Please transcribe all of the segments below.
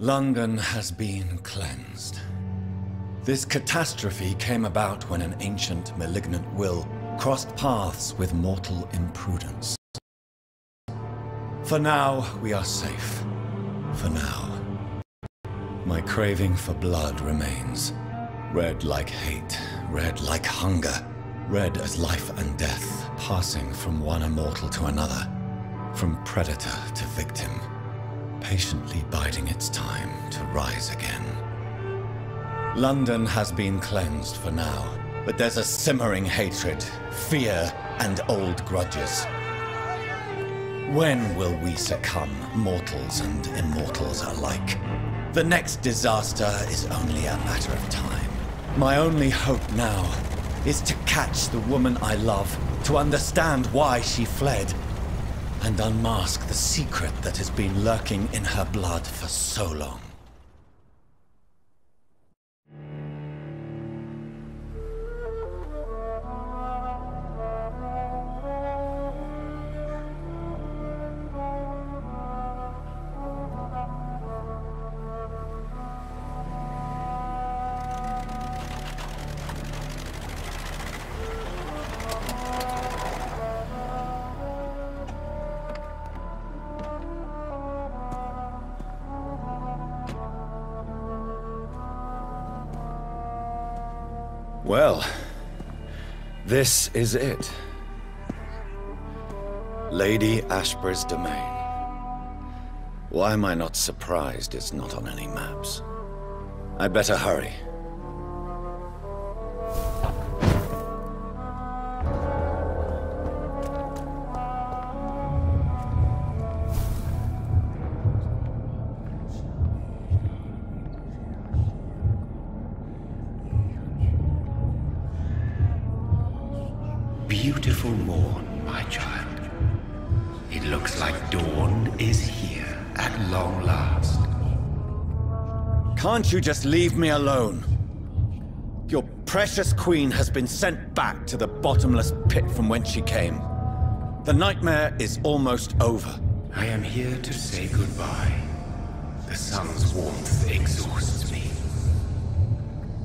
London has been cleansed. This catastrophe came about when an ancient malignant will crossed paths with mortal imprudence. For now, we are safe. For now. My craving for blood remains. Red like hate, red like hunger, red as life and death, passing from one immortal to another, from predator to victim, patiently biding its time to rise again. London has been cleansed for now, but there's a simmering hatred, fear, and old grudges. When will we succumb, mortals and immortals alike? The next disaster is only a matter of time. My only hope now is to catch the woman I love, to understand why she fled, and unmask the secret that has been lurking in her blood for so long. Well, this is it. Lady Ashbury's domain. Why am I not surprised it's not on any maps? I'd better hurry. You just leave me alone? Your precious queen has been sent back to the bottomless pit from whence she came. The nightmare is almost over. I am here to say goodbye. The sun's warmth exhausts me.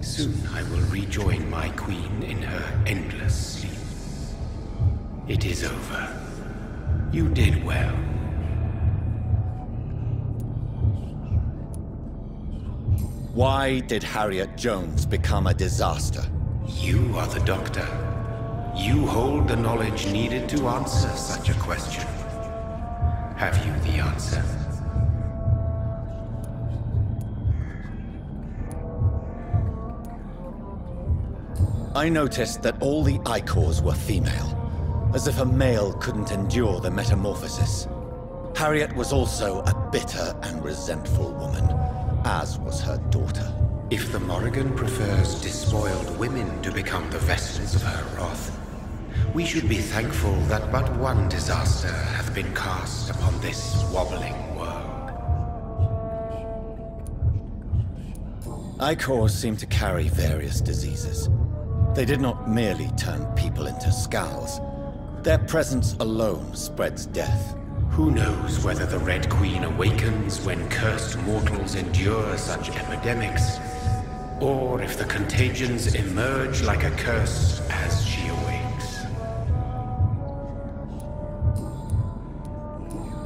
Soon I will rejoin my queen in her endless sleep. It is over. You did well. Why did Harriet Jones become a disaster? You are the doctor. You hold the knowledge needed to answer such a question. Have you the answer? I noticed that all the Icors were female, as if a male couldn't endure the metamorphosis. Harriet was also a bitter and resentful woman, as was her daughter. If the Morrigan prefers despoiled women to become the vessels of her wrath, we should be thankful that but one disaster hath been cast upon this wobbling world. Icors seem to carry various diseases. They did not merely turn people into Skals. Their presence alone spreads death. Who knows whether the Red Queen awakens when cursed mortals endure such epidemics, or if the contagions emerge like a curse as she awakes.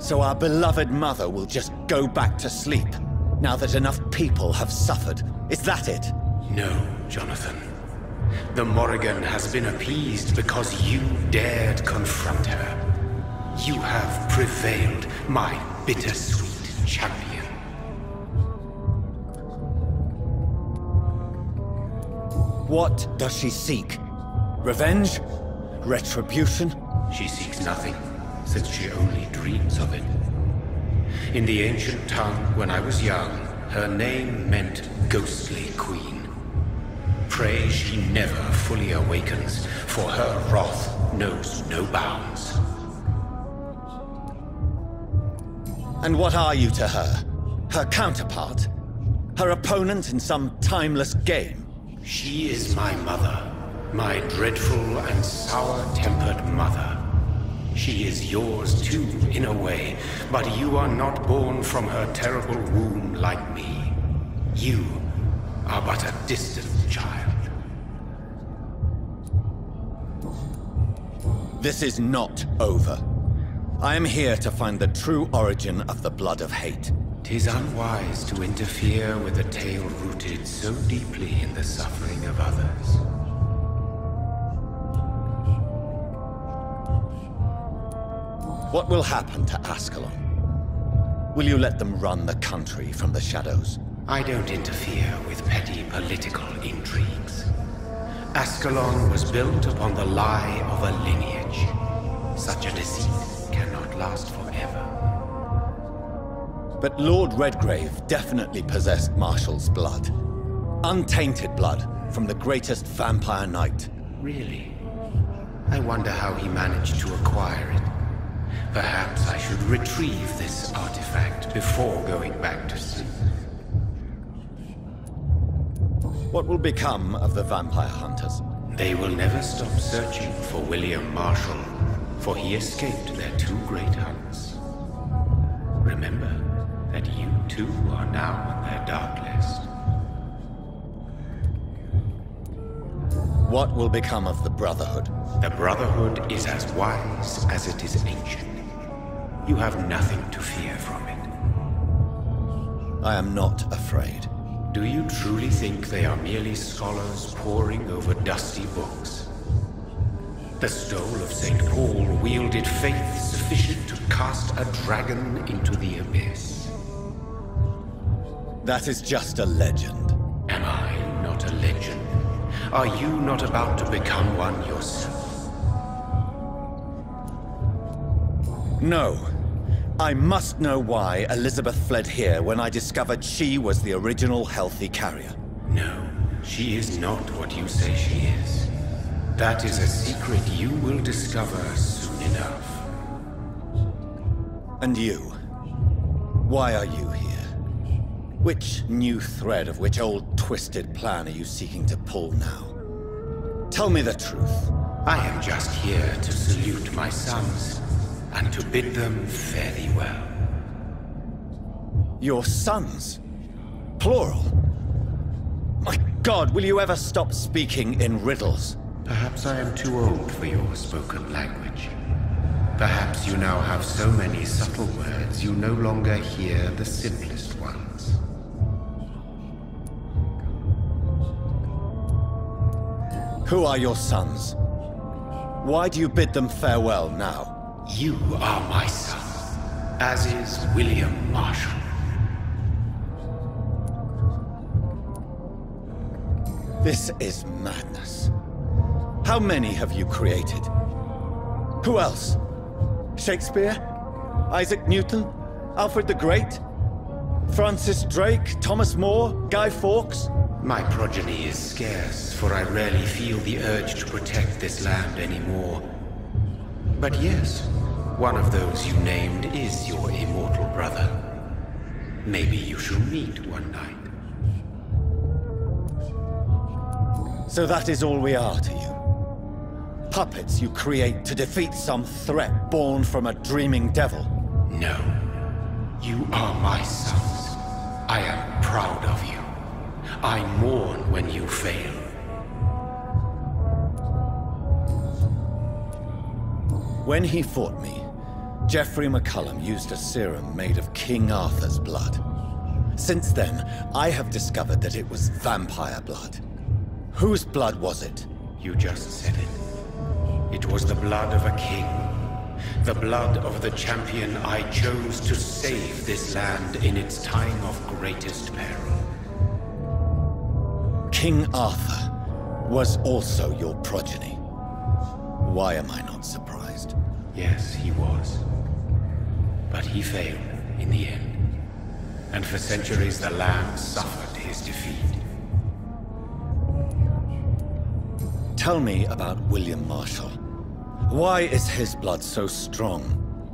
So our beloved mother will just go back to sleep, now that enough people have suffered. Is that it? No, Jonathan. The Morrigan has been appeased because you dared confront her. You have prevailed, my bittersweet champion. What does she seek? Revenge? Retribution? She seeks nothing, since she only dreams of it. In the ancient tongue, when I was young, her name meant Ghostly Queen. Pray she never fully awakens, for her wrath knows no bounds. And what are you to her? Her counterpart? Her opponent in some timeless game? She is my mother, my dreadful and sour-tempered mother. She is yours too, in a way, but you are not born from her terrible womb like me. You are but a distant child. This is not over. I am here to find the true origin of the blood of hate. Tis unwise to interfere with a tale rooted so deeply in the suffering of others. What will happen to Ascalon? Will you let them run the country from the shadows? I don't interfere with petty political intrigues. Ascalon was built upon the lie of a lineage. Such a deceit last forever. But Lord Redgrave definitely possessed Marshall's blood. Untainted blood from the greatest vampire knight. Really? I wonder how he managed to acquire it. Perhaps I should retrieve this artifact before going back to sleep. What will become of the vampire hunters? They will never stop searching for William Marshall, for he escaped their two great hunts. Remember that you too are now on their dark list. What will become of the Brotherhood? The Brotherhood is as wise as it is ancient. You have nothing to fear from it. I am not afraid. Do you truly think they are merely scholars poring over dusty books? The stole of St. Paul wielded faith sufficient to cast a dragon into the abyss. That is just a legend. Am I not a legend? Are you not about to become one yourself? No. I must know why Elizabeth fled here when I discovered she was the original healthy carrier. No, she is not what you say she is. That is a secret you will discover soon enough. And you? Why are you here? Which new thread of which old twisted plan are you seeking to pull now? Tell me the truth. I am just here to salute my sons, and to bid them fare thee well. Your sons? Plural? My god, will you ever stop speaking in riddles? Perhaps I am too old for your spoken language. Perhaps you now have so many subtle words you no longer hear the simplest ones. Who are your sons? Why do you bid them farewell now? You are my son, as is William Marshall. This is madness. How many have you created? Who else? Shakespeare? Isaac Newton? Alfred the Great? Francis Drake? Thomas More? Guy Fawkes? My progeny is scarce, for I rarely feel the urge to protect this land anymore. But yes, one of those you named is your immortal brother. Maybe you shall meet one night. So that is all we are to you? Puppets you create to defeat some threat born from a dreaming devil? No. You are my sons. I am proud of you. I mourn when you fail. When he fought me, Geoffrey McCullum used a serum made of King Arthur's blood. Since then, I have discovered that it was vampire blood. Whose blood was it? You just said it. It was the blood of a king. The blood of the champion I chose to save this land in its time of greatest peril. King Arthur was also your progeny. Why am I not surprised? Yes, he was. But he failed in the end. And for centuries the land suffered his defeat. Tell me about William Marshall. Why is his blood so strong?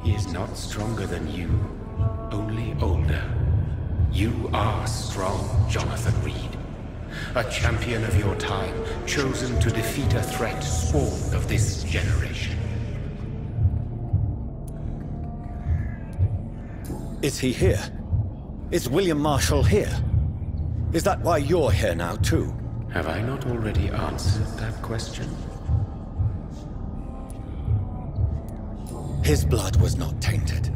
He is not stronger than you, only older. You are strong, Jonathan Reid. A champion of your time, chosen to defeat a threat spawn of this generation. Is he here? Is William Marshall here? Is that why you're here now, too? Have I not already answered that question? His blood was not tainted.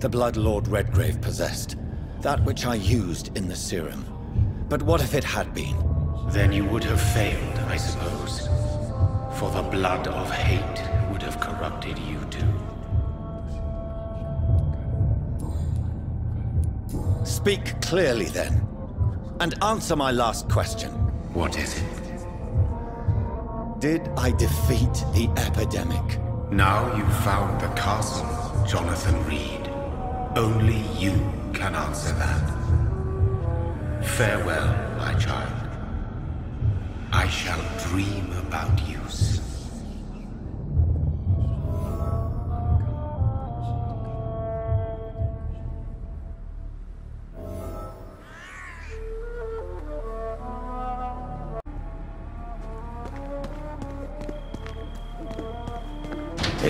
The blood Lord Redgrave possessed. That which I used in the serum. But what if it had been? Then you would have failed, I suppose. For the blood of hate would have corrupted you too. Speak clearly then. And answer my last question. What is it? Did I defeat the epidemic? Now you've found the castle, Jonathan Reid. Only you can answer that. Farewell, my child. I shall dream about you soon.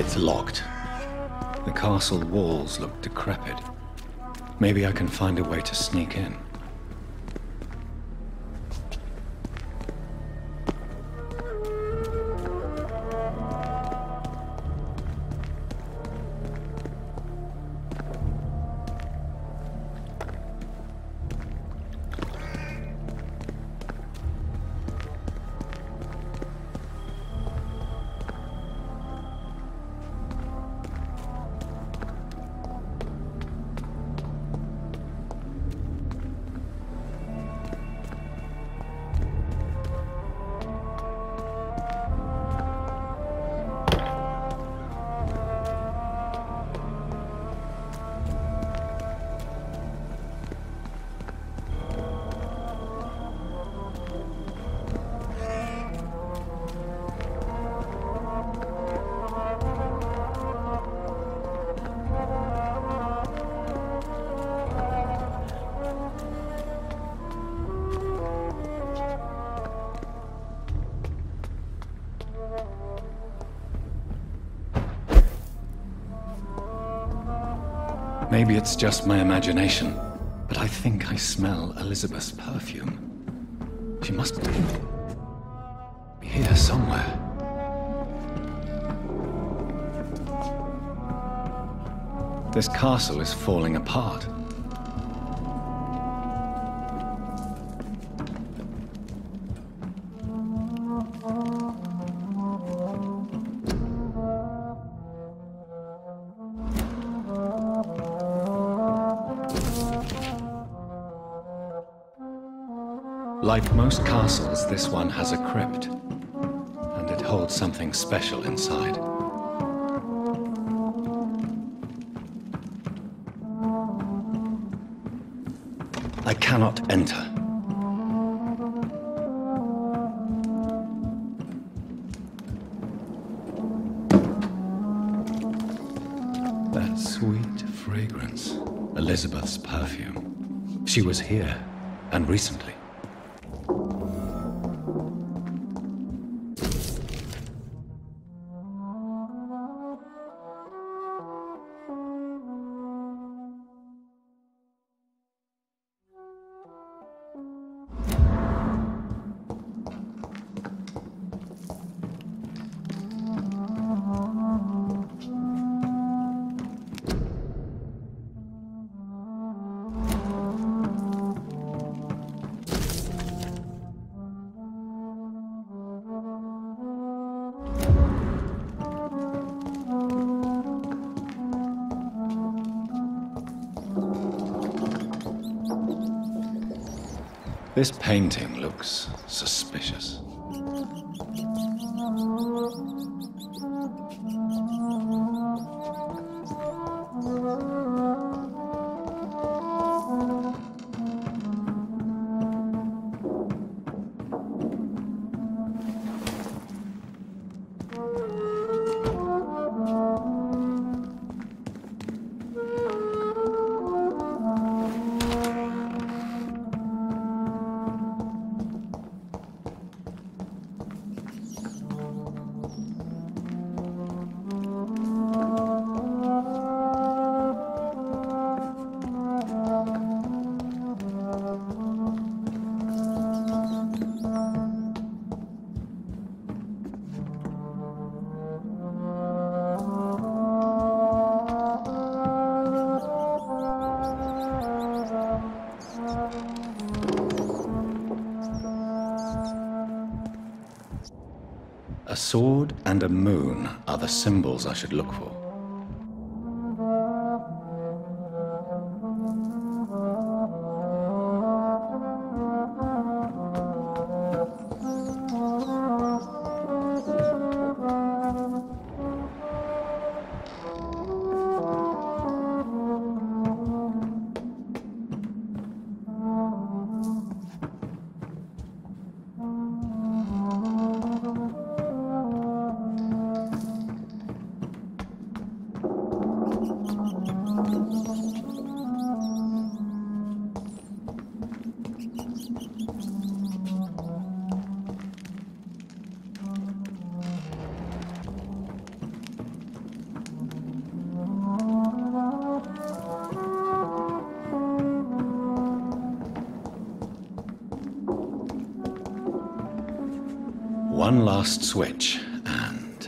It's locked. The castle walls look decrepit. Maybe I can find a way to sneak in. Maybe it's just my imagination, but I think I smell Elizabeth's perfume. She must be here somewhere. This castle is falling apart. Like most castles, this one has a crypt, and it holds something special inside. I cannot enter. That sweet fragrance. Elizabeth's perfume. She was here, and recently. This painting looks suspicious. Sword and a moon are the symbols I should look for. Last switch, and...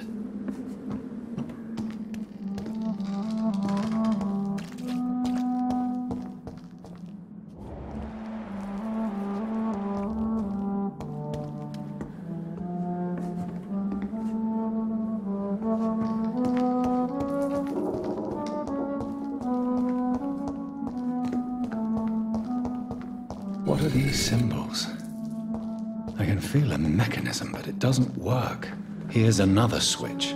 What are these symbols? I can feel a mechanism, but it doesn't work. Here's another switch.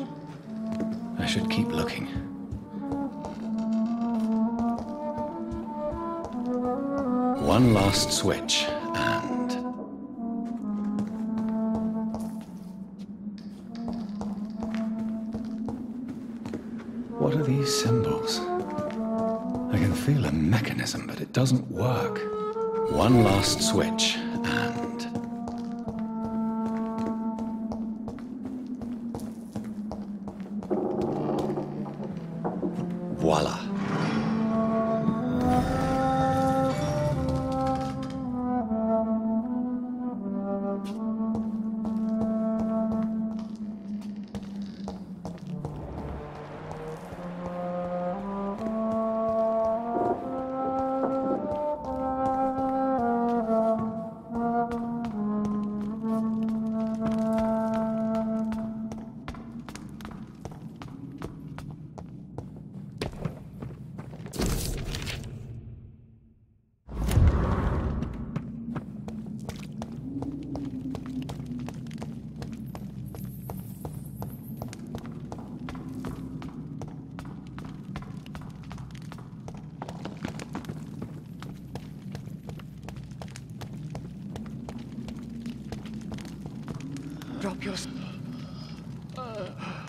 I should keep looking. One last switch, and... What are these symbols? I can feel a mechanism, but it doesn't work. One last switch,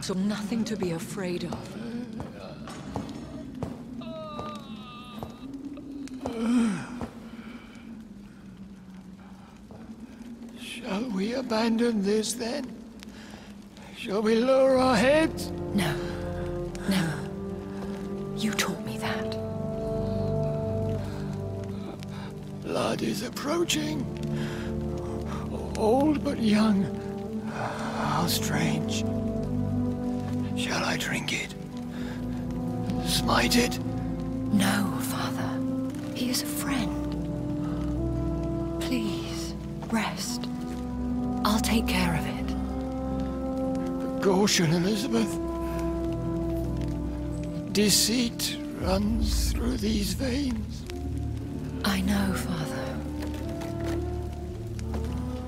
So nothing to be afraid of. Shall we abandon this then? Shall we lower our heads? No. Never. You taught me that. Blood is approaching. Old but young. How strange. Drink it? Smite it? No, Father. He is a friend. Please, rest. I'll take care of it. Caution, Elizabeth. Deceit runs through these veins. I know, Father.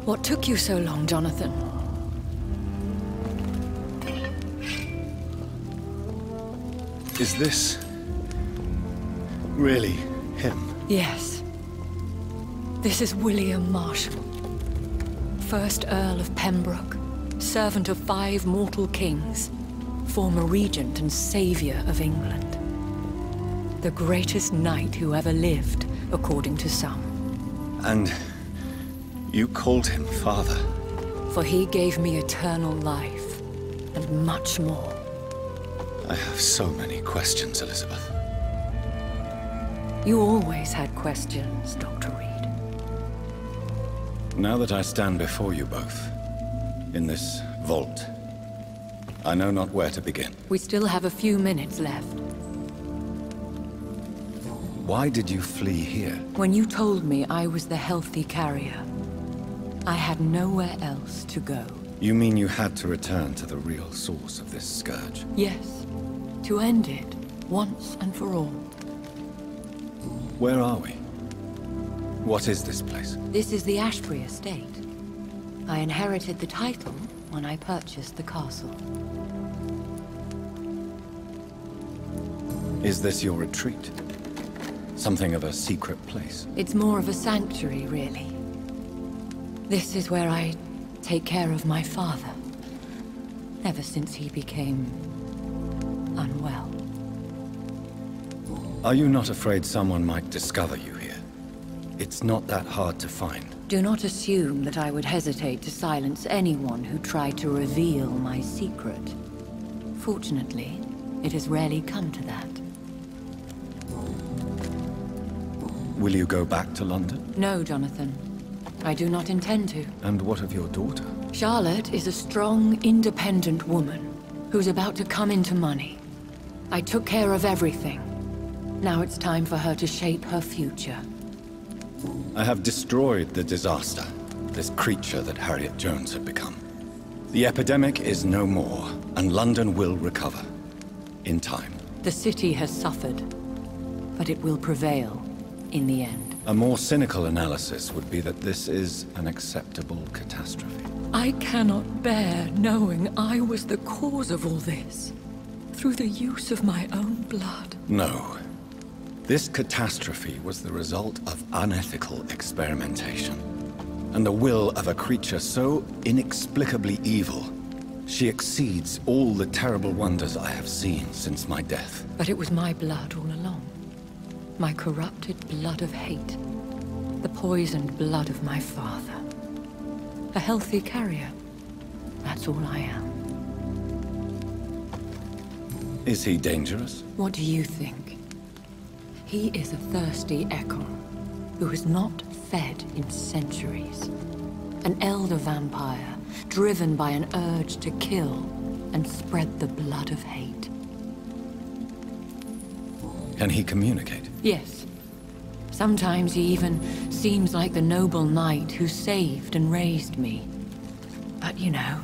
What took you so long, Jonathan? Is this... really him? Yes. This is William Marshall. First Earl of Pembroke, servant of five mortal kings, former regent and savior of England. The greatest knight who ever lived, according to some. And... you called him father? For he gave me eternal life, and much more. I have so many questions, Elizabeth. You always had questions, Dr. Reid. Now that I stand before you both, in this vault, I know not where to begin. We still have a few minutes left. Why did you flee here? When you told me I was the healthy carrier, I had nowhere else to go. You mean you had to return to the real source of this scourge? Yes, to end it, once and for all. Where are we? What is this place? This is the Ashbury estate. I inherited the title when I purchased the castle. Is this your retreat? Something of a secret place? It's more of a sanctuary, really. This is where I take care of my father. Ever since he became... unwell. Are you not afraid someone might discover you here? It's not that hard to find. Do not assume that I would hesitate to silence anyone who tried to reveal my secret. Fortunately, it has rarely come to that. Will you go back to London? No, Jonathan. I do not intend to. And what of your daughter? Charlotte is a strong, independent woman who's about to come into money. I took care of everything. Now it's time for her to shape her future. I have destroyed the disaster, this creature that Harriet Jones had become. The epidemic is no more, and London will recover. In time. The city has suffered, but it will prevail in the end. A more cynical analysis would be that this is an acceptable catastrophe. I cannot bear knowing I was the cause of all this. Through the use of my own blood. No. This catastrophe was the result of unethical experimentation. And the will of a creature so inexplicably evil, she exceeds all the terrible wonders I have seen since my death. But it was my blood all along. My corrupted blood of hate. The poisoned blood of my father. A healthy carrier. That's all I am. Is he dangerous? What do you think? He is a thirsty echo who has not fed in centuries. An elder vampire, driven by an urge to kill and spread the blood of hate. Can he communicate? Yes. Sometimes he even seems like the noble knight who saved and raised me. But you know,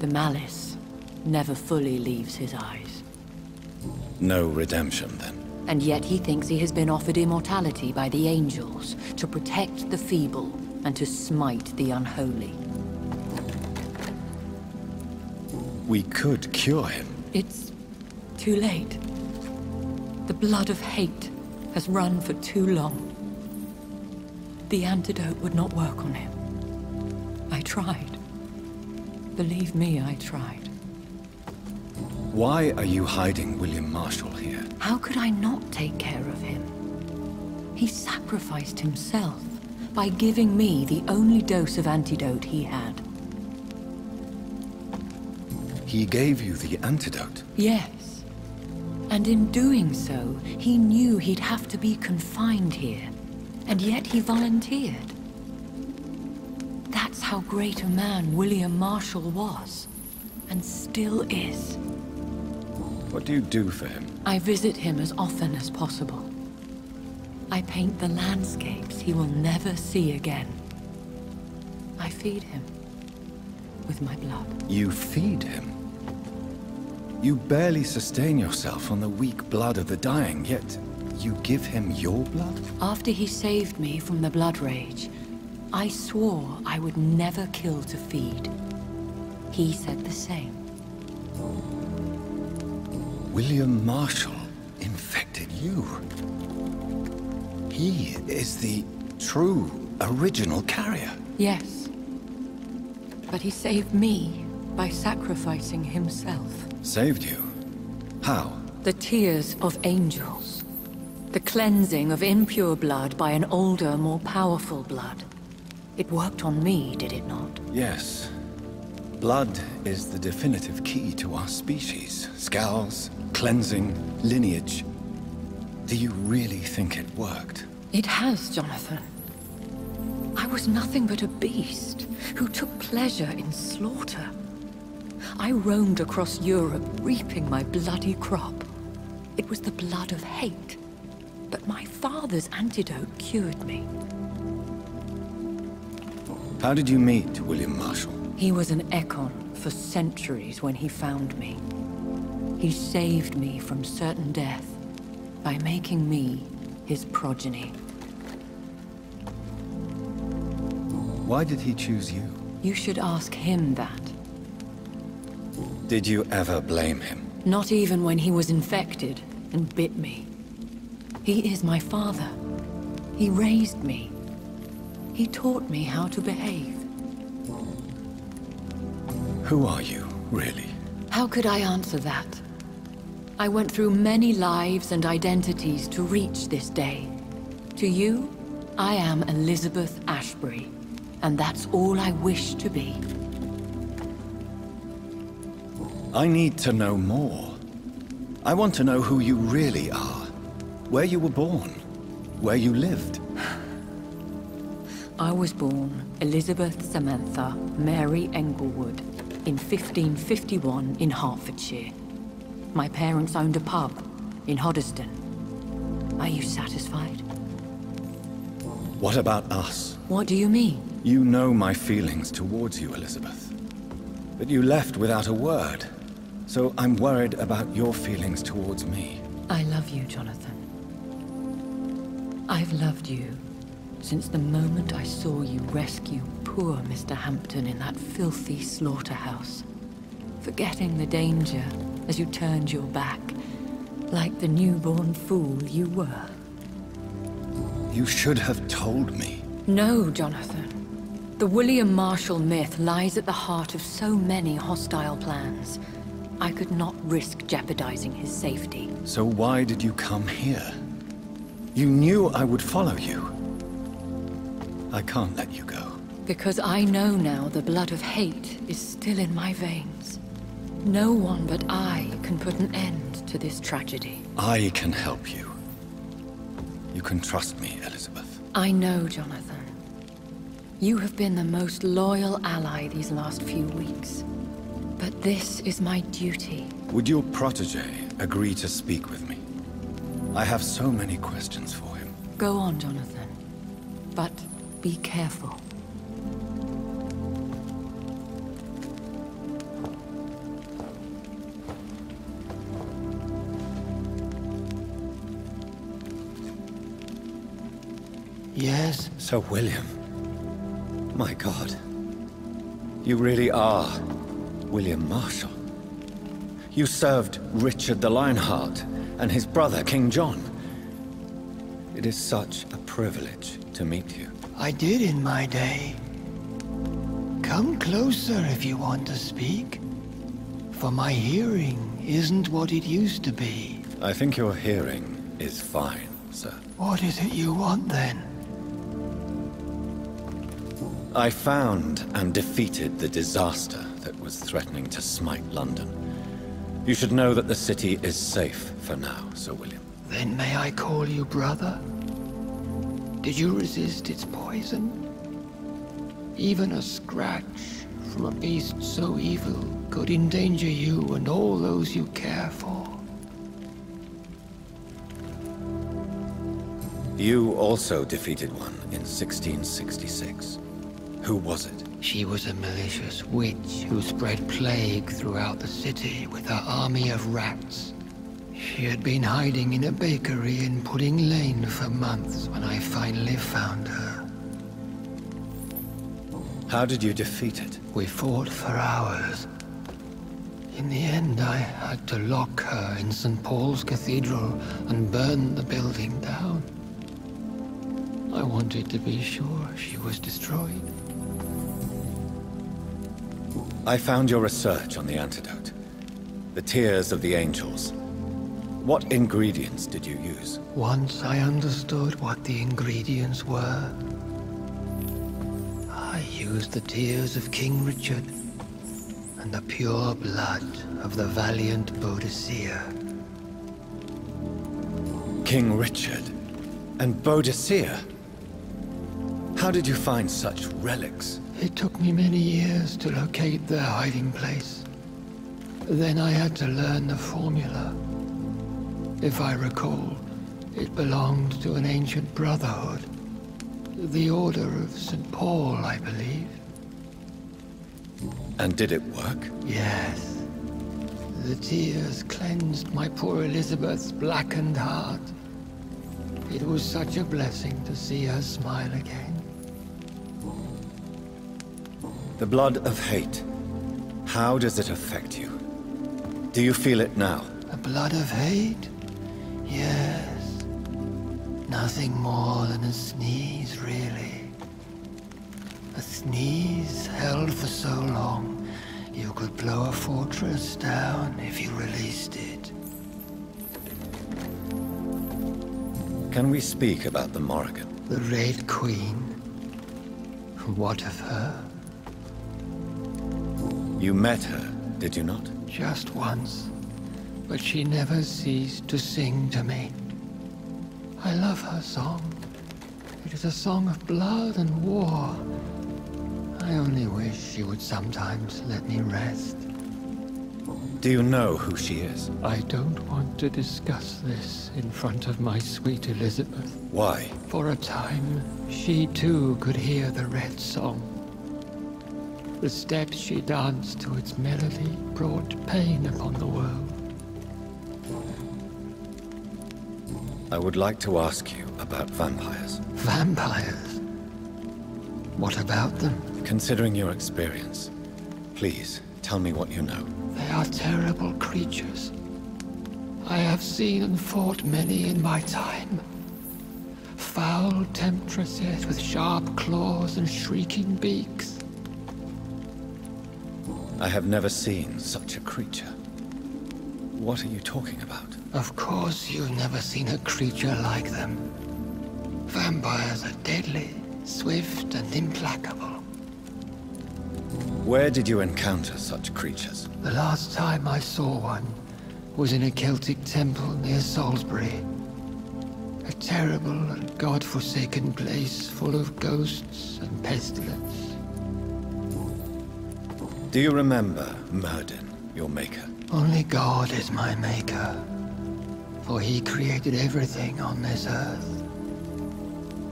the malice never fully leaves his eyes. No redemption, then. And yet he thinks he has been offered immortality by the angels to protect the feeble and to smite the unholy. We could cure him. It's too late. The blood of hate has run for too long. The antidote would not work on him. I tried. Believe me, I tried. Why are you hiding William Marshall here? How could I not take care of him? He sacrificed himself by giving me the only dose of antidote he had. He gave you the antidote? Yes. And in doing so, he knew he'd have to be confined here. And yet he volunteered. That's how great a man William Marshall was. And still is. What do you do for him? I visit him as often as possible. I paint the landscapes he will never see again. I feed him with my blood. You feed him? You barely sustain yourself on the weak blood of the dying, yet you give him your blood? After he saved me from the blood rage, I swore I would never kill to feed. He said the same. William Marshall infected you. He is the true, original carrier. Yes. But he saved me by sacrificing himself. Saved you? How? The tears of angels. The cleansing of impure blood by an older, more powerful blood. It worked on me, did it not? Yes. Blood is the definitive key to our species. Skals, cleansing, lineage. Do you really think it worked? It has, Jonathan. I was nothing but a beast who took pleasure in slaughter. I roamed across Europe, reaping my bloody crop. It was the blood of hate. But my father's antidote cured me. How did you meet William Marshall? He was an Ekon for centuries when he found me. He saved me from certain death by making me his progeny. Why did he choose you? You should ask him that. Did you ever blame him? Not even when he was infected and bit me. He is my father. He raised me. He taught me how to behave. Who are you, really? How could I answer that? I went through many lives and identities to reach this day. To you, I am Elizabeth Ashbury, and that's all I wish to be. I need to know more. I want to know who you really are. Where you were born. Where you lived. I was born Elizabeth Samantha Mary Englewood in 1551 in Hertfordshire. My parents owned a pub in Hoddesdon. Are you satisfied? What about us? What do you mean? You know my feelings towards you, Elizabeth. But you left without a word. So I'm worried about your feelings towards me. I love you, Jonathan. I've loved you since the moment I saw you rescue poor Mr. Hampton in that filthy slaughterhouse. Forgetting the danger as you turned your back, like the newborn fool you were. You should have told me. No, Jonathan. The William Marshall myth lies at the heart of so many hostile plans. I could not risk jeopardizing his safety. So why did you come here? You knew I would follow you. I can't let you go. Because I know now the blood of hate is still in my veins. No one but I can put an end to this tragedy. I can help you. You can trust me, Elizabeth. I know, Jonathan. You have been the most loyal ally these last few weeks. But this is my duty. Would your protege agree to speak with me? I have so many questions for him. Go on, Jonathan. But be careful. Yes? Sir William. My God. You really are William Marshall. You served Richard the Lionheart and his brother, King John. It is such a privilege to meet you. I did in my day. Come closer if you want to speak. For my hearing isn't what it used to be. I think your hearing is fine, sir. What is it you want then? I found and defeated the disaster that was threatening to smite London. You should know that the city is safe for now, Sir William. Then may I call you brother? Did you resist its poison? Even a scratch from a beast so evil could endanger you and all those you care for. You also defeated one in 1666. Who was it? She was a malicious witch who spread plague throughout the city with her army of rats. She had been hiding in a bakery in Pudding Lane for months when I finally found her. How did you defeat it? We fought for hours. In the end, I had to lock her in St. Paul's Cathedral and burn the building down. I wanted to be sure she was destroyed. I found your research on the antidote. The Tears of the Angels. What ingredients did you use? Once I understood what the ingredients were, I used the tears of King Richard and the pure blood of the valiant Boadicea. King Richard and Boadicea? How did you find such relics? It took me many years to locate their hiding place. Then I had to learn the formula. If I recall, It belonged to an ancient brotherhood. The Order of St. Paul, I believe. And did it work? Yes. The tears cleansed my poor Elizabeth's blackened heart. It was such a blessing to see her smile again. The blood of hate. How does it affect you? Do you feel it now? The blood of hate? Yes. Nothing more than a sneeze, really. A sneeze held for so long, you could blow a fortress down if you released it. Can we speak about the Morrigan? The Red Queen? What of her? You met her, did you not? Just once. But she never ceased to sing to me. I love her song. It is a song of blood and war. I only wish she would sometimes let me rest. Do you know who she is? I don't want to discuss this in front of my sweet Elizabeth. Why? For a time, she too could hear the Red Song. The steps she danced to its melody brought pain upon the world. I would like to ask you about vampires. Vampires? What about them? Considering your experience, please tell me what you know. They are terrible creatures. I have seen and fought many in my time. Foul temptresses with sharp claws and shrieking beaks. I have never seen such a creature. What are you talking about? Of course you've never seen a creature like them. Vampires are deadly, swift and implacable. Where did you encounter such creatures? The last time I saw one was in a Celtic temple near Salisbury. A terrible and god-forsaken place full of ghosts and pestilence. Do you remember Myrddin, your maker? Only God is my maker for he created everything on this earth.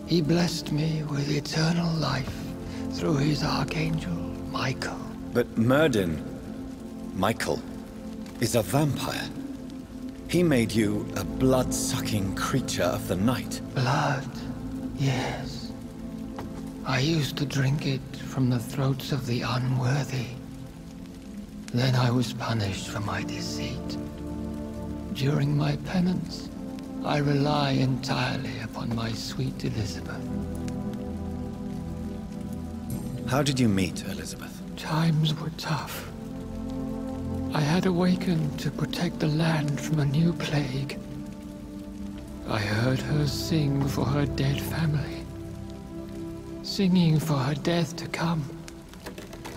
He blessed me with eternal life through his archangel, Michael. But Myrddin, Michael, is a vampire. He made you a blood-sucking creature of the night. Blood, yes. I used to drink it from the throats of the unworthy. Then I was punished for my deceit. During my penance, I rely entirely upon my sweet Elizabeth. How did you meet Elizabeth? Times were tough. I had awakened to protect the land from a new plague. I heard her sing for her dead family. Singing for her death to come.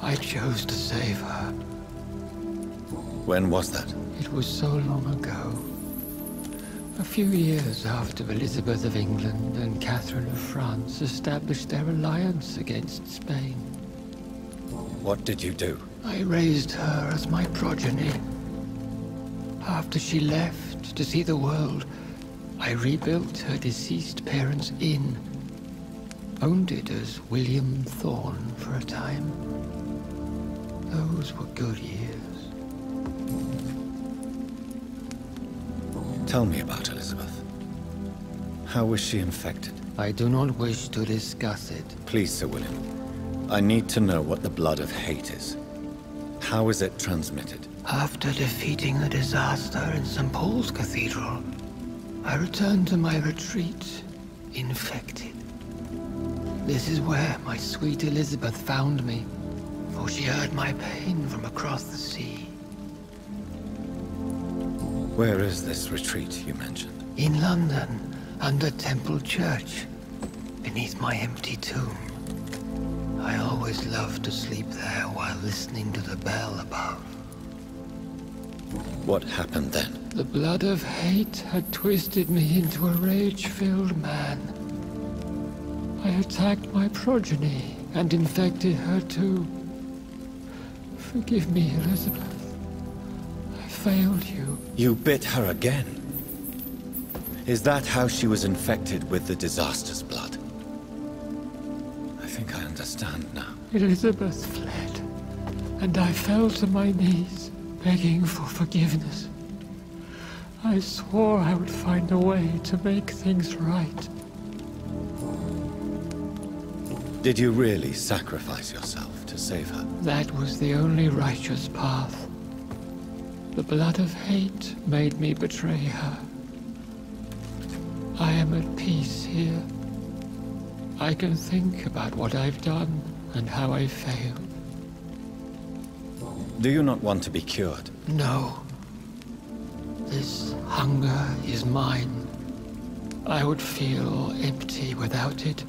I chose to save her. When was that? It was so long ago. A few years after Elizabeth of England and Catherine of France established their alliance against Spain. What did you do? I raised her as my progeny. After she left to see the world, I rebuilt her deceased parents' inn. Owned it as William Thorne for a time. Those were good years. Tell me about Elizabeth. How was she infected? I do not wish to discuss it. Please, Sir William. I need to know what the blood of hate is. How is it transmitted? After defeating the disaster in St. Paul's Cathedral, I returned to my retreat, infected. This is where my sweet Elizabeth found me, for she heard my pain from across the sea. Where is this retreat you mentioned? In London, under Temple Church, beneath my empty tomb. I always loved to sleep there while listening to the bell above. What happened then? The blood of hate had twisted me into a rage-filled man. I attacked my progeny and infected her too. Forgive me, Elizabeth. Failed you. You bit her again. Is that how she was infected with the disaster's blood? I think I understand now. Elizabeth fled, and I fell to my knees, begging for forgiveness. I swore I would find a way to make things right. Did you really sacrifice yourself to save her? That was the only righteous path. The blood of hate made me betray her. I am at peace here. I can think about what I've done and how I failed. Do you not want to be cured? No. This hunger is mine. I would feel empty without it.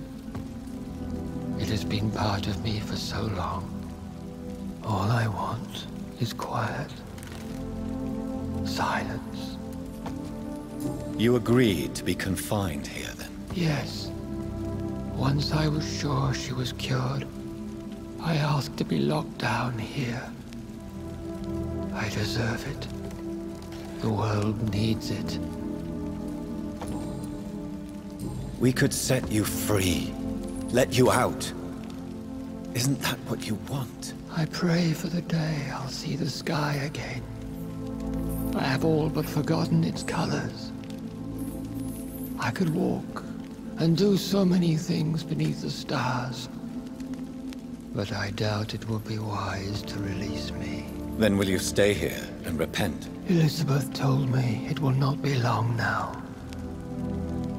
It has been part of me for so long. All I want is quiet. Silence. You agreed to be confined here, then? Yes. Once I was sure she was cured, I asked to be locked down here. I deserve it. The world needs it. We could set you free. Let you out. Isn't that what you want? I pray for the day I'll see the sky again. I have all but forgotten its colors. I could walk and do so many things beneath the stars. But I doubt it will be wise to release me. Then will you stay here and repent? Elizabeth told me it will not be long now.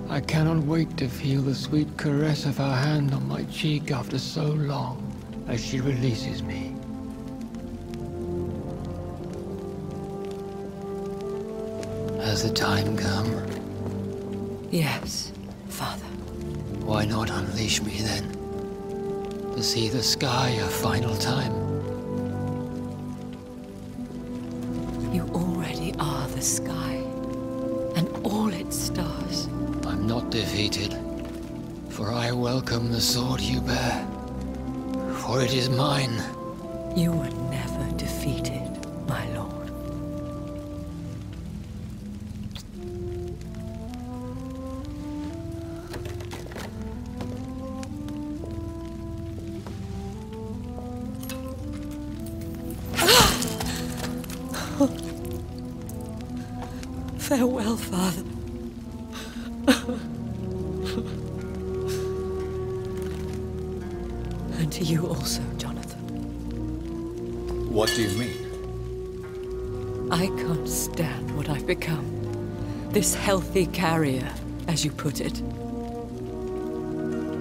I cannot wait to feel the sweet caress of her hand on my cheek after so long as she releases me. The time come? Yes, Father. Why not unleash me then? To see the sky a final time. You already are the sky, and all its stars. I'm not defeated, for I welcome the sword you bear. For it is mine. You were never defeated, my lord. This healthy carrier, as you put it.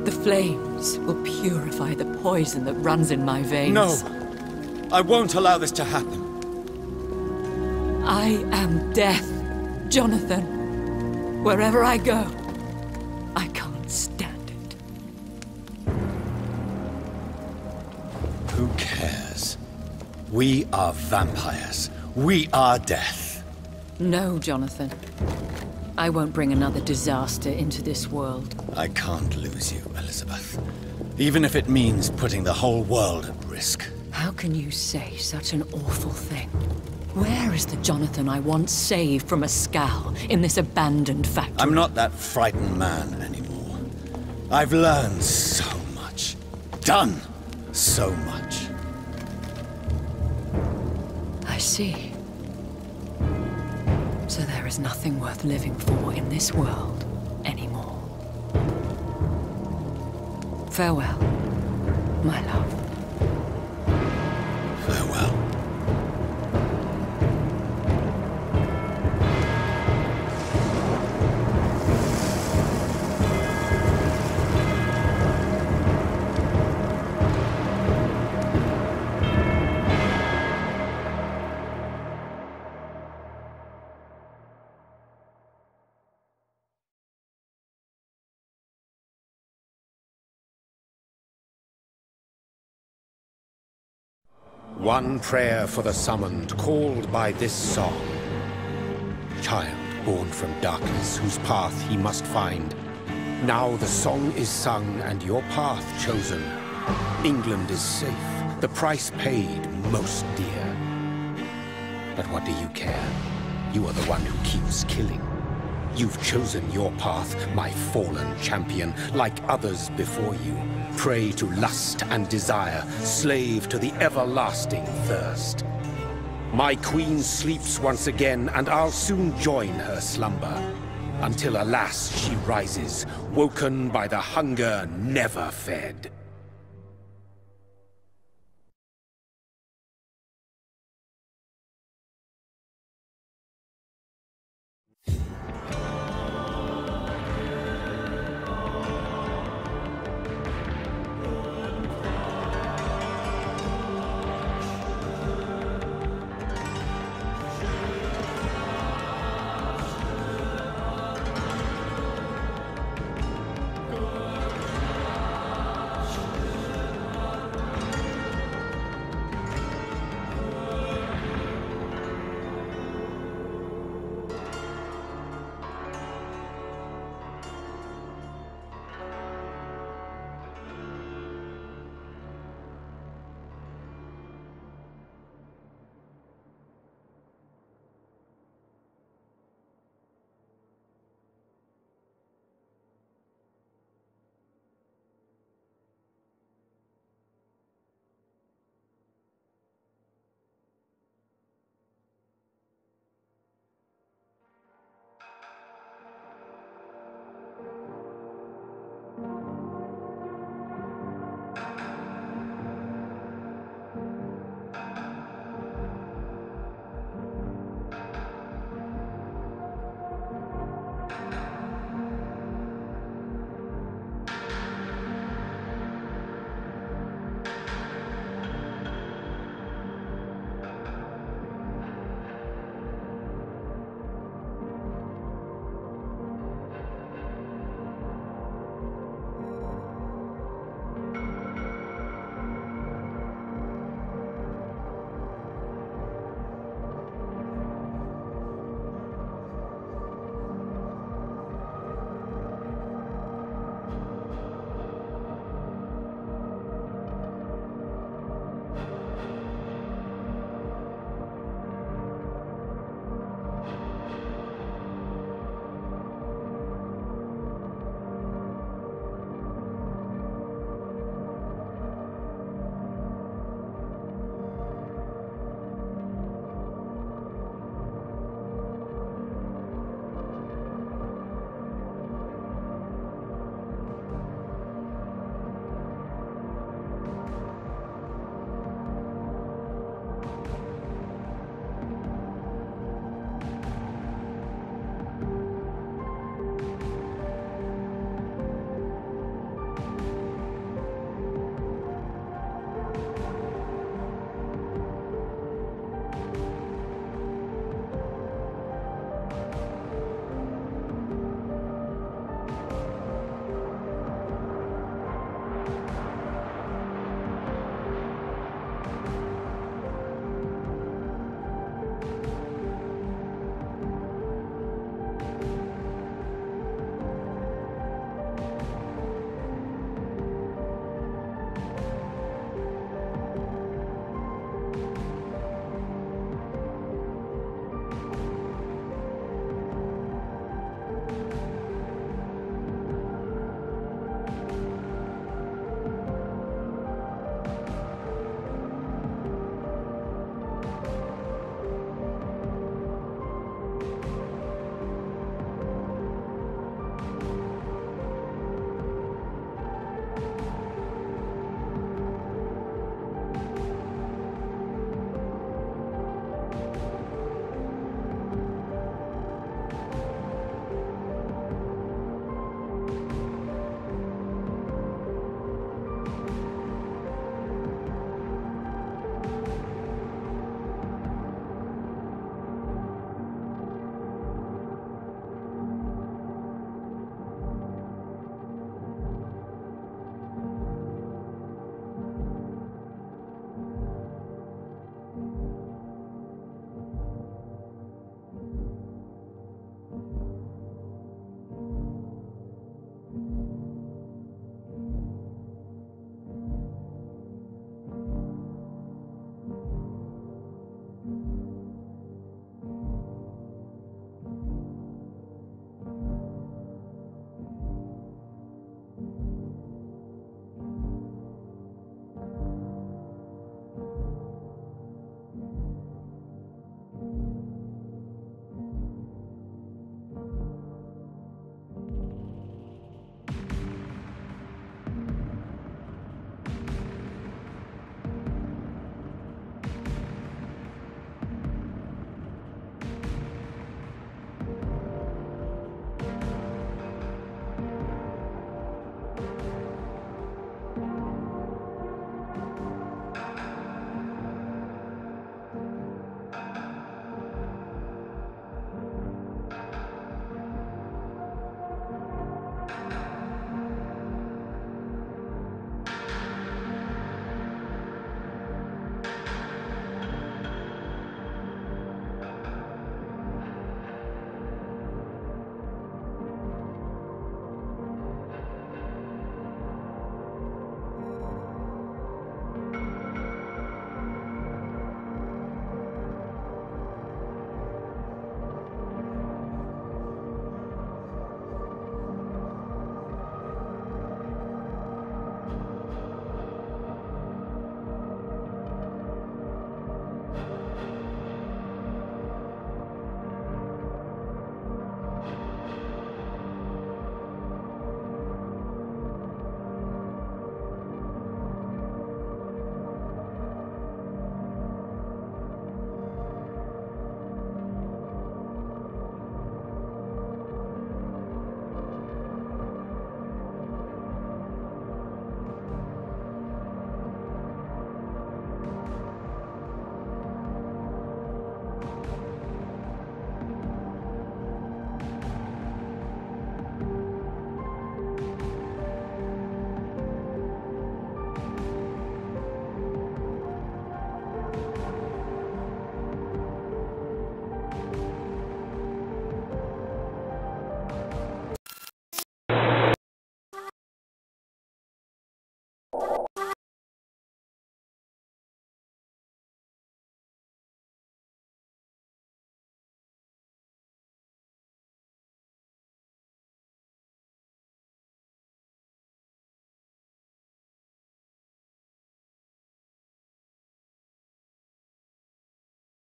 The flames will purify the poison that runs in my veins. No! I won't allow this to happen. I am death, Jonathan. Wherever I go, I can't stand it. Who cares? We are vampires. We are death. No, Jonathan. I won't bring another disaster into this world. I can't lose you, Elizabeth. Even if it means putting the whole world at risk. How can you say such an awful thing? Where is the Jonathan I once saved from a Skal in this abandoned factory? I'm not that frightened man anymore. I've learned so much. Done so much. I see. So there is nothing worth living for in this world anymore. Farewell, my love. One prayer for the summoned, called by this song. Child born from darkness, whose path he must find. Now the song is sung and your path chosen. England is safe, the price paid most dear. But what do you care? You are the one who keeps killing. You've chosen your path, my fallen champion, like others before you. Prey to lust and desire, slave to the everlasting thirst. My queen sleeps once again, and I'll soon join her slumber. Until alas, she rises, woken by the hunger never fed.